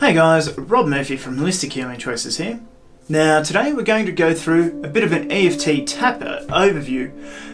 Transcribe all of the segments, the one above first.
Hey guys, Rob Murphy from Holistic Healing Choices here. Now, today we're going to go through a bit of an EFT tapper overview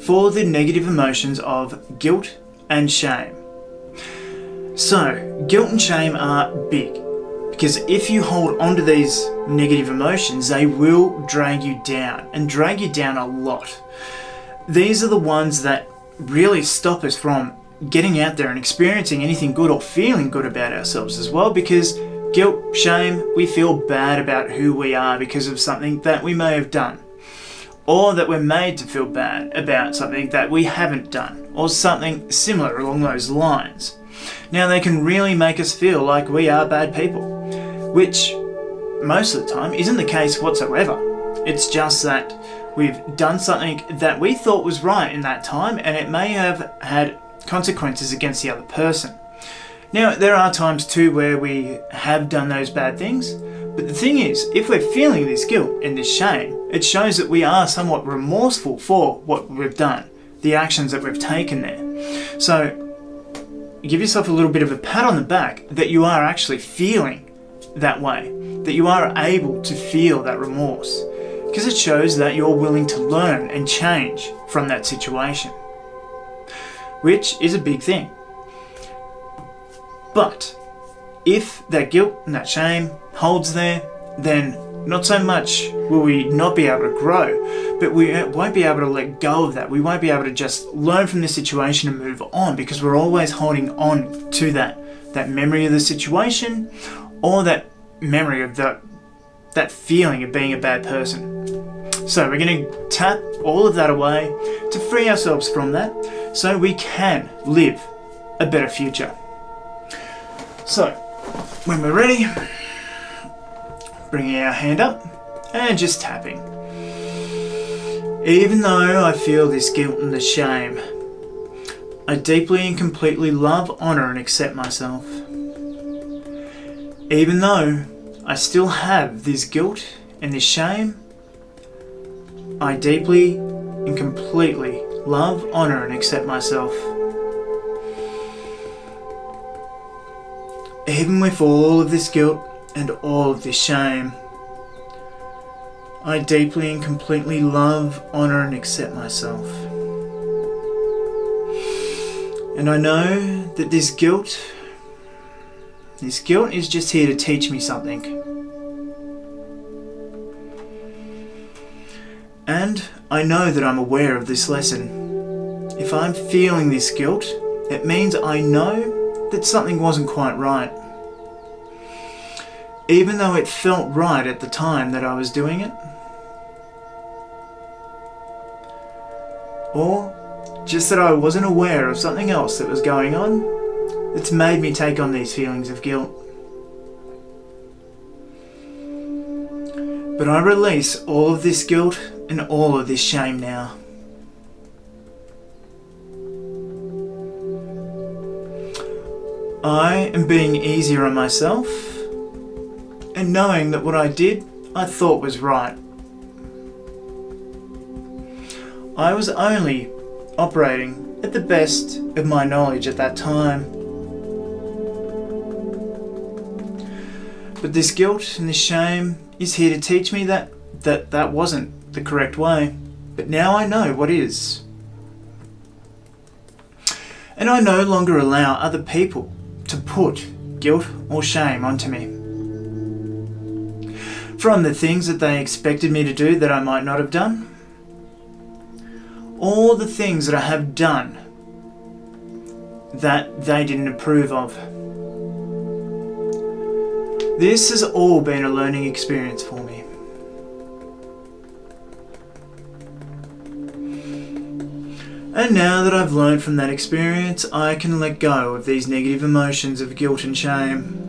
for the negative emotions of guilt and shame. So, guilt and shame are big because if you hold on to these negative emotions, they will drag you down and drag you down a lot. These are the ones that really stop us from getting out there and experiencing anything good or feeling good about ourselves as well because Guilt, shame, we feel bad about who we are because of something that we may have done. Or that we're made to feel bad about something that we haven't done, or something similar along those lines. Now, they can really make us feel like we are bad people, which most of the time isn't the case whatsoever. It's just that we've done something that we thought was right in that time, and it may have had consequences against the other person. Now, there are times too where we have done those bad things, but the thing is, if we're feeling this guilt and this shame, it shows that we are somewhat remorseful for what we've done, the actions that we've taken there. So, give yourself a little bit of a pat on the back that you are actually feeling that way, that you are able to feel that remorse, because it shows that you're willing to learn and change from that situation, which is a big thing. But if that guilt and that shame holds there, then not so much will we not be able to grow, but we won't be able to let go of that. We won't be able to just learn from the situation and move on because we're always holding on to that that memory of the situation or that memory of that that feeling of being a bad person. So we're going to tap all of that away to free ourselves from that so we can live a better future. So, when we're ready, bringing our hand up and just tapping. Even though I feel this guilt and the shame, I deeply and completely love, honour and accept myself. Even though I still have this guilt and this shame, I deeply and completely love, honour and accept myself. Even with all of this guilt and all of this shame, I deeply and completely love, honour, and accept myself. And I know that this guilt, this guilt is just here to teach me something. And I know that I'm aware of this lesson. If I'm feeling this guilt, it means I know that something wasn't quite right. Even though it felt right at the time that I was doing it. Or just that I wasn't aware of something else that was going on that's made me take on these feelings of guilt. But I release all of this guilt and all of this shame now. I am being easier on myself and knowing that what I did I thought was right. I was only operating at the best of my knowledge at that time. But this guilt and this shame is here to teach me that that, that wasn't the correct way. But now I know what is. And I no longer allow other people to put guilt or shame onto me. From the things that they expected me to do that I might not have done, all the things that I have done that they didn't approve of. This has all been a learning experience for me. And now that I've learned from that experience, I can let go of these negative emotions of guilt and shame.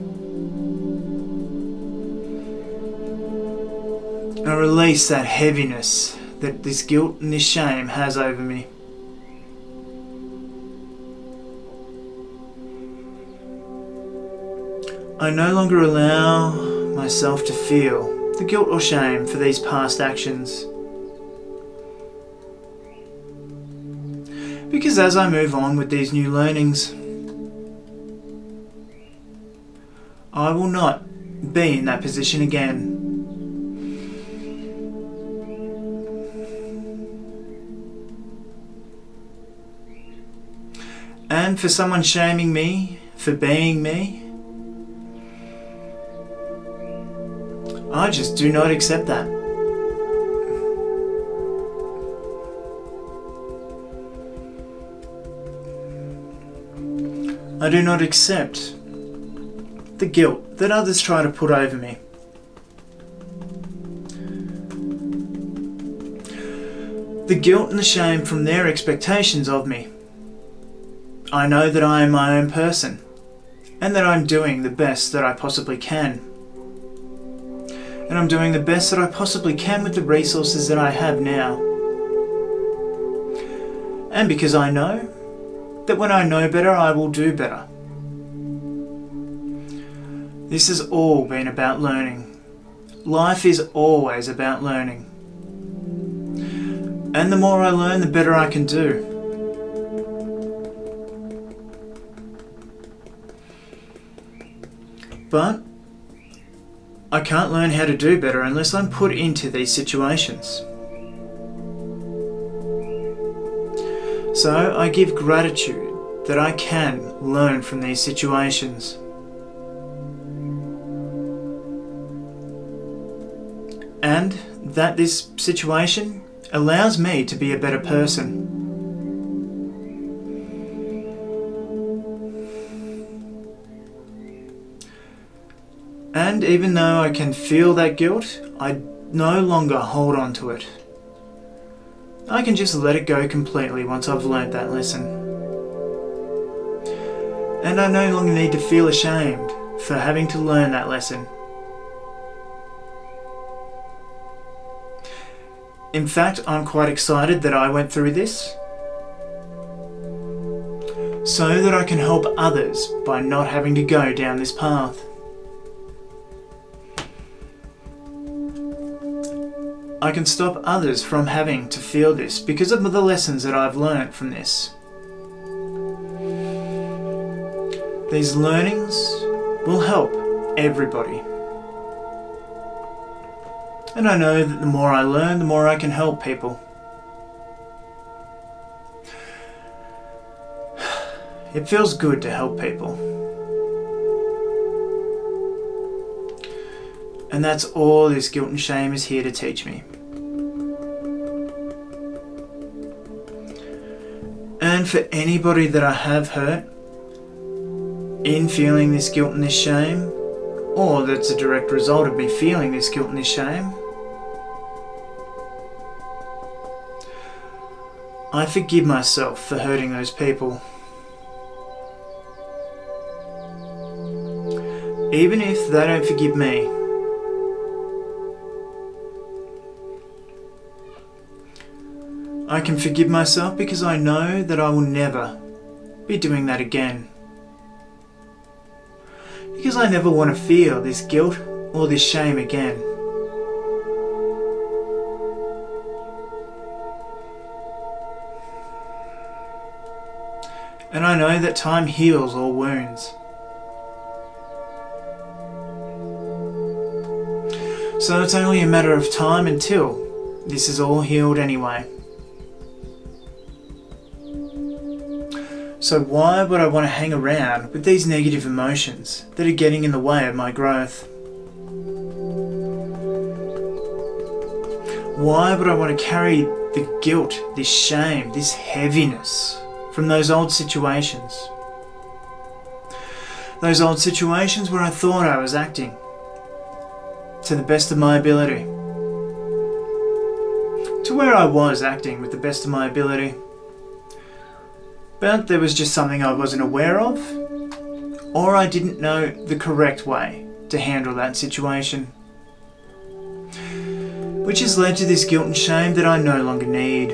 I release that heaviness that this guilt and this shame has over me. I no longer allow myself to feel the guilt or shame for these past actions. Because as I move on with these new learnings, I will not be in that position again. And for someone shaming me for being me, I just do not accept that. I do not accept the guilt that others try to put over me. The guilt and the shame from their expectations of me. I know that I am my own person and that I'm doing the best that I possibly can. And I'm doing the best that I possibly can with the resources that I have now. And because I know that when I know better, I will do better. This has all been about learning. Life is always about learning. And the more I learn, the better I can do. But I can't learn how to do better unless I'm put into these situations. So I give gratitude that I can learn from these situations. And that this situation allows me to be a better person. And even though I can feel that guilt, I no longer hold on to it. I can just let it go completely once I've learned that lesson. And I no longer need to feel ashamed for having to learn that lesson. In fact, I'm quite excited that I went through this so that I can help others by not having to go down this path. I can stop others from having to feel this because of the lessons that I've learned from this. These learnings will help everybody. And I know that the more I learn, the more I can help people. It feels good to help people. And that's all this guilt and shame is here to teach me. And for anybody that I have hurt in feeling this guilt and this shame, or that's a direct result of me feeling this guilt and this shame, I forgive myself for hurting those people. Even if they don't forgive me. I can forgive myself because I know that I will never be doing that again. Because I never want to feel this guilt or this shame again. And I know that time heals all wounds. So it's only a matter of time until this is all healed anyway. So why would I want to hang around with these negative emotions that are getting in the way of my growth? Why would I want to carry the guilt, this shame, this heaviness from those old situations? Those old situations where I thought I was acting to the best of my ability. To where I was acting with the best of my ability but there was just something I wasn't aware of, or I didn't know the correct way to handle that situation. Which has led to this guilt and shame that I no longer need.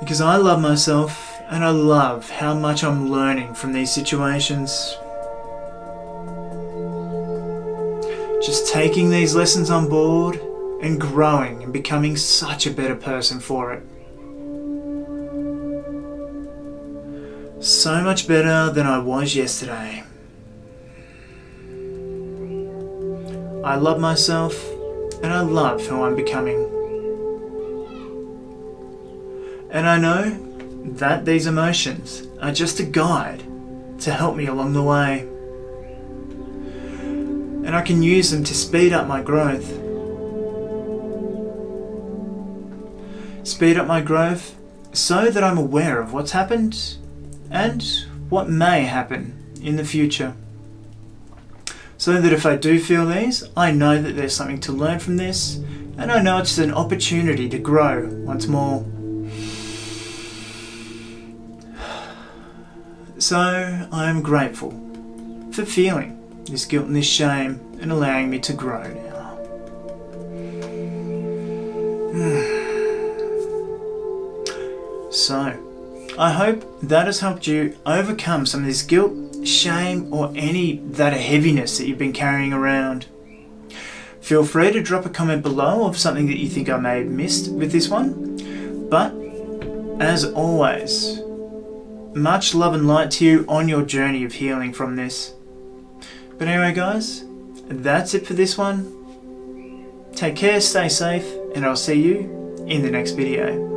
Because I love myself and I love how much I'm learning from these situations. Just taking these lessons on board and growing and becoming such a better person for it. So much better than I was yesterday. I love myself and I love who I'm becoming. And I know that these emotions are just a guide to help me along the way. And I can use them to speed up my growth. Speed up my growth so that I'm aware of what's happened and what may happen in the future. So that if I do feel these, I know that there's something to learn from this, and I know it's an opportunity to grow once more. So I am grateful for feeling this guilt and this shame and allowing me to grow now. Hmm. So, I hope that has helped you overcome some of this guilt, shame, or any that heaviness that you've been carrying around. Feel free to drop a comment below of something that you think I may have missed with this one. But, as always, much love and light to you on your journey of healing from this. But anyway, guys, that's it for this one. Take care, stay safe, and I'll see you in the next video.